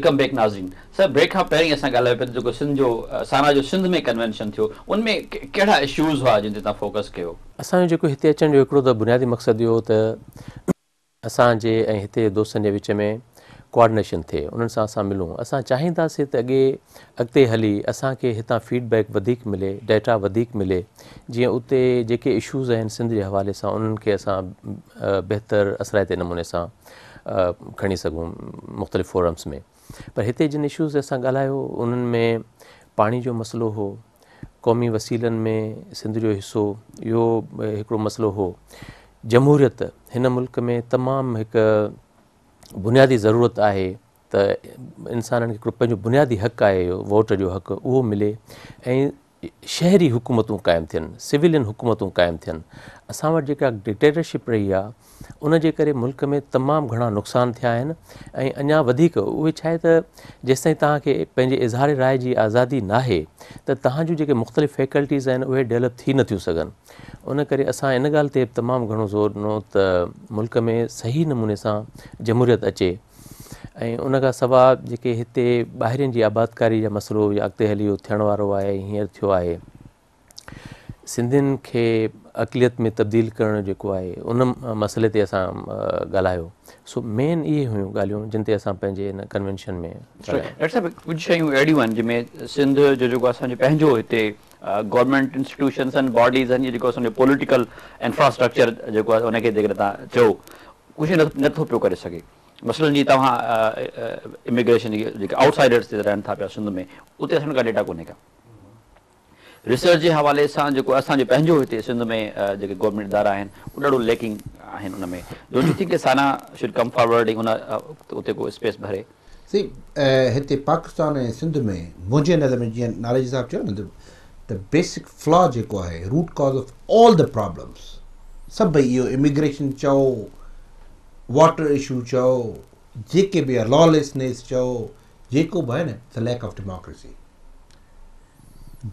कहिड़ा इशूज़ हुआस कयो असांजो जेको हिते अचण जो हिकिड़ो त बुनियादी मक़सदु इहो त असांजे ऐं हिते दोस्तनि जे विच में कॉर्डिनेशन थिए उन्हनि सां असां मिलूं असां चाहींदासीं त अॻे अॻिते हली असांखे हितां फीडबेक वधीक मिले डेटा वधीक मिले जीअं उते जेके इशूज़ आहिनि सिंध जे हवाले सां उन्हनि खे असां नमूने सां खणी सघूं मुख़्तलिफ़ फोरम्स में पर हिते जिन इशूज़ ते असां ॻाल्हायो उन्हनि में पाणी जो मसिलो हो क़ौमी वसीलनि में सिंध जो हिसो इहो हिकिड़ो मसिलो हो जमहूरियत हिन मुल्क में तमामु हिकु बुनियादी ज़रूरत आहे त इंसाननि खे हिकिड़ो पंहिंजो बुनियादी हक़ आहे इहो वोट जो हक़ु उहो मिले ऐं शहरी हुकूमतूं क़ाइमु थियनि सिविलियन हुकूमतूं क़ाइमु थियनि असां वटि जेका डिक्टेटरशिप रही आहे उनजे करे मुल्क़ में तमामु घणा नुक़सान थिया आहिनि ऐं अञा वधीक उहे छा आहे त जेसि ताईं तव्हांखे पंहिंजे इज़हार राय जी आज़ादी नाहे त तव्हां जूं जेके मुख़्तलिफ़ फैकल्टीज़ आहिनि उहे डेवलप थी नथियूं सघनि उन करे असां इन ॻाल्हि ते तमामु घणो ज़ोर ॾिनो त मुल्क में सही नमूने सां जमूरियत अचे ऐं उनखां सवाइ जेके हिते ॿाहिरिनि जी आबादकारी जा मसलो या अॻिते हली थियण वारो आहे हींअर थियो आहे सिंधियुनि खे अकिलियत में तब्दील करणु जेको आहे उन मसइले ते असां ॻाल्हायो सो मेन इहे हुयूं ॻाल्हियूं जिन ते असां पंहिंजे हिन में डॉक्टर कुझु शयूं अहिड़ियूं आहिनि जंहिंमें सिंध जो जेको असांजो पंहिंजो हिते गवर्नमेंट इंस्टीट्यूशन्स आहिनि बॉडीस आहिनि जेको असांजो इंफ्रास्ट्रक्चर जेको आहे उनखे जेकॾहिं तव्हां चओ कुझु नथो पियो करे मसलनि जी तव्हां इमिग्रेशन जेके आउटसाइडर्स रहनि था पिया सिंध में उते असां का डेटा कोन्हे का रिसर्च जे हवाले सां जेको असांजो पंहिंजो हिते सिंध में जेके गवर्नमेंट इदारा आहिनि उहे ॾाढो लेकिंग आहिनि उन में वॉटर इशू चओ जेके बि आहे लॉलेसनेस चओ जेको बि आहे न the lack of democracy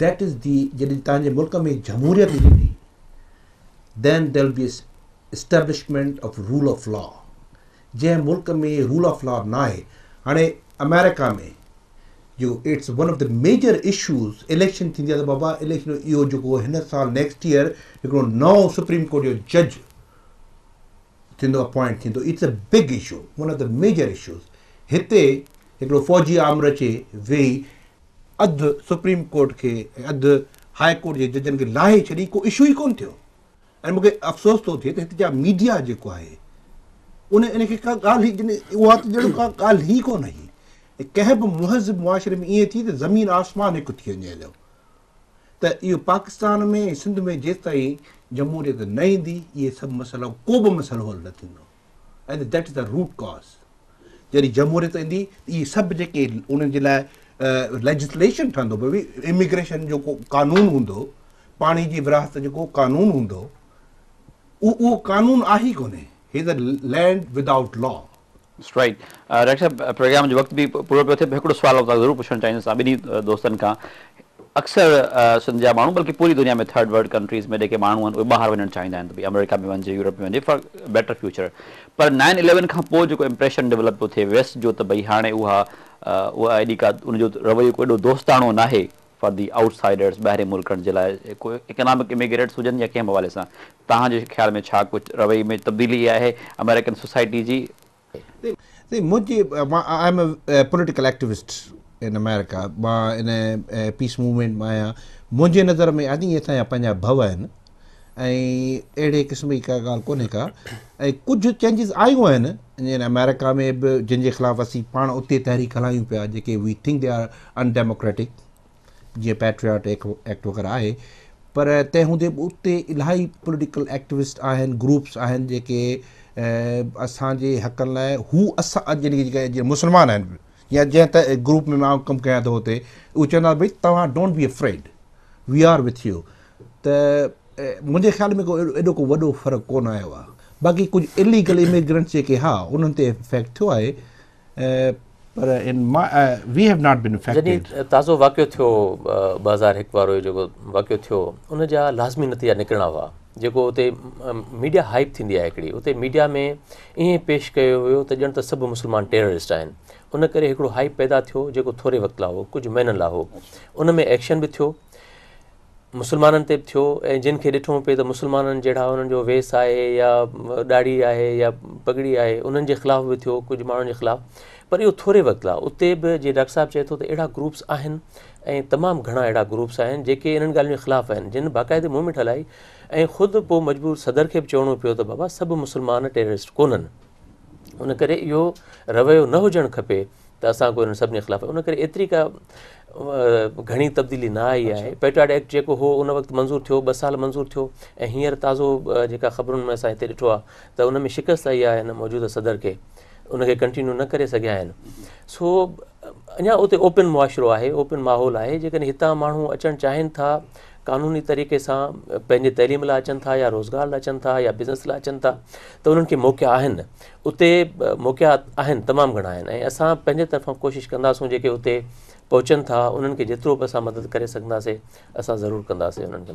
that is the जॾहिं तव्हांजे मुल्क में जमहूरियत ईंदी then there be is of rule of law जंहिं मुल्क में रूल ऑफ लॉ न आहे हाणे अमेरिका में जो it's one of the major issues election थींदी आहे त बाबा इलेक्शन इहो जेको हिन साल नेक्स्ट ईयर हिकिड़ो नओं सुप्रीम कोर्ट जो जज थींदो अपॉइंट थींदो it's a big issue one of the major issues हिते हिकिड़ो फ़ौजी आमर अचे वेही अधु सुप्रीम कोर्ट खे अधु हाई कोर्ट जे जजनि खे लाहे छॾी को इशू ई कोन्ह थियो ऐं मूंखे अफ़सोस थो थिए त हिते जा मीडिया जेको आहे उन इनखे का ॻाल्हि ई उहा त का ॻाल्हि ई कोन हुई कंहिं बि मुहज़ मुआरे में ईअं थी त ज़मीन आसमान हिकु थी वञे हलियो त इहो पाकिस्तान में सिंध में जेसिताईं जमूरियत न ईंदी इहे सभु मसालो को बि मसालो हल न थींदो ऐं that is the root cause जॾहिं जमूरियत ईंदी त इहे सभु जेके उन्हनि जे लाइ लेजिस्लेशन ठहंदो भई इमिग्रेशन जो को कानून हूंदो पाणी जी विरासत जो कानून हूंदो उहो उहो कानून आहे ई कोन्हे हे the land without law right doctor straight program जो वक़्तु बि पूरो पियो थिए हिकिड़ो सुवालु ज़रूरु पुछणु चाहींदुसि ॿिन्ही दोस्तनि खां अक्सर सिंध जा माण्हू बल्कि पूरी दुनिया में थर्ड वर्ल्ड कंट्रीज़ में जेके माण्हू आहिनि उहे ॿाहिरि वञणु चाहींदा आहिनि भई अमेरिका में वञे यूरोप में वञे फॉर बेटर फ्यूचर पर नाइन इलेवन खां पोइ जेको इम्प्रेशन डेवलप थो थिए वेस्ट जो त भई हाणे उहा उहा एॾी का उनजो रवैयो को एॾो दोस्ताणो नाहे फॉर दी आउटसाइडर्स ॿाहिरि मुल्कनि जे लाइ कोई इकोनॉमिक इमिग्रेट्स हुजनि या कंहिं हवाले सां तव्हांजे ख़्याल में छा कुझु रवै में तब्दीली आहे American society ji in America मां इन पीस मूवमेंट मां आहियां मुंहिंजे नज़र में हितां जा पंहिंजा भव आहिनि ऐं अहिड़े क़िस्म जी का ॻाल्हि कोन्हे का ऐं कुझु चेंजिस आयूं आहिनि जीअं अमेरिका में बि जंहिंजे ख़िलाफ़ु असीं पाण उते तहरीक हलायूं पिया जेके we think they are undemocratic जीअं पैट्रियोट एक्ट वग़ैरह आहे पर तंहिं हूंदे बि उते इलाही पोलिटिकल एक्टिविस्ट आहिनि ग्रुप्स आहिनि जेके असांजे हक़नि लाइ हू असां अॼु जीअं मुस्लमान आहिनि या जंहिं त ग्रुप में मां कमु कयां थो हुते उहे चवंदा हुआ भई तव्हां don't be afraid we are with you त मुंहिंजे ख़्याल में को एॾो को वॾो फ़र्क़ु कोन आयो आहे बाक़ी कुझु इलीगल इमिग्रेंट्स जेके हा उन्हनि ते इफेक्ट थियो आहे पर इन वी हैव नॉट जॾहिं ताज़ो वाक़ियो थियो ॿ हज़ार हिकु वारो जेको वाक़ियो थियो उन जा लाज़मी नतीजा निकिरणा हुआ जेको उते मीडिया हाइप थींदी आहे हिकिड़ी उते मीडिया में ईअं पेश कयो हुयो त ॼण त सभु मुस्लमान टेररिस्ट आहिनि उन करे हिकिड़ो हाइप पैदा थियो जेको थोरे वक़्तु लाइ हो कुझु महिननि लाइ हो उन में एक्शन बि थियो मुस्लमाननि ते बि थियो ऐं जिन खे ॾिठो पिए त मुसलमाननि जहिड़ा हुननि जो वेस आहे या ॾाढी आहे या पगड़ी आहे उन्हनि जे ख़िलाफ़ु बि थियो कुझु माण्हुनि जे ख़िलाफ़ु पर इहो थोरे वक़्तु लाइ उते बि जीअं डॉक्टर साहिबु चए थो त अहिड़ा ग्रुप्स आहिनि ऐं तमामु घणा अहिड़ा ग्रुप्स आहिनि जेके इन्हनि ॻाल्हियुनि जे ख़िलाफ़ु आहिनि जिन बाक़ाइदे मूवमेंट हलाई ऐं ख़ुदि पोइ मजबूर सदर खे बि चवणो पियो त बाबा सभु मुस्लमान टेररिस्ट कोन्हनि उन करे इहो रवैयो न हुजणु खपे त असां कोन सभिनी ख़िलाफ़ु उन करे एतिरी का घणी तब्दीली न आई आहे पेट्रॉड एक्ट जेको हो उन वक़्तु मंज़ूरु थियो ॿ साल मंज़ूरु थियो ऐं हींअर ताज़ो जेका ख़बरुनि में असां हिते ॾिठो आहे त उन में शिकस्त आई आहे हिन मौजूदा सदर खे उनखे कंटिन्यू न करे सघिया आहिनि सो अञा उते ओपन मुआशिरो आहे ओपन माहौल आहे जेकॾहिं हितां माण्हू अचणु चाहिनि था क़ानूनी तरीक़े सां पंहिंजे तइलीम लाइ अचनि था या रोज़गार लाइ अचनि था या बिज़नेस लाइ अचनि था त उन्हनि खे मौक़ा आहिनि उते मौक़या आहिनि तमामु घणा आहिनि ऐं असां पंहिंजे तरफ़ां कोशिशि कंदासूं जेके उते पहुचनि था उन्हनि खे जेतिरो बि असां मदद करे सघंदासीं असां ज़रूरु कंदासीं उन्हनि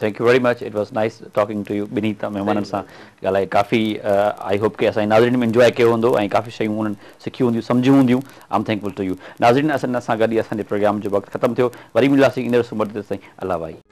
खे you very much it was nice talking to you ॿिनी महिमाननि सां ॻाल्हाए काफ़ी आई होप के असांजे नाज़रीन में इंजॉय कयो हूंदो ऐं काफ़ी शयूं उन्हनि सिखियूं हूंदियूं सम्झियूं हूंदियूं आम थैंकफुल टू यू नाज़रीन असां सां गॾु असांजे प्रोग्राम जो वक़्तु ख़तमु थियो वरी मिलंदासीं ईंदड़ सुम्हे ताईं अलाह भाई